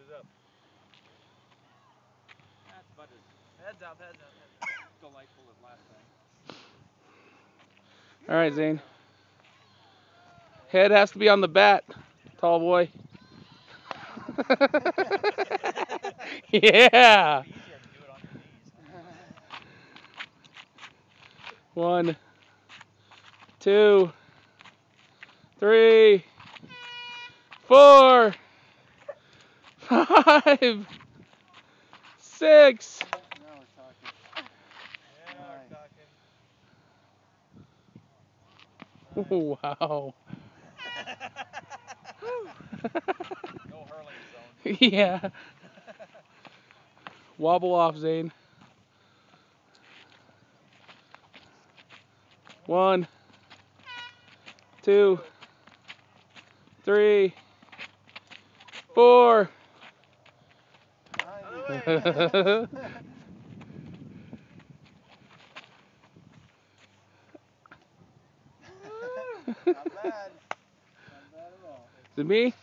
Shoulders up. That's about as Heads up, heads up, heads up. delightful as last time. All right, Zane. Head has to be on the bat, tall boy. yeah. Easier to do it on your knees. One, two, three, four, five, six. Wow. Yeah. Wobble off, Zane. One, two, three, four. Not bad. Not bad at all. Is it me?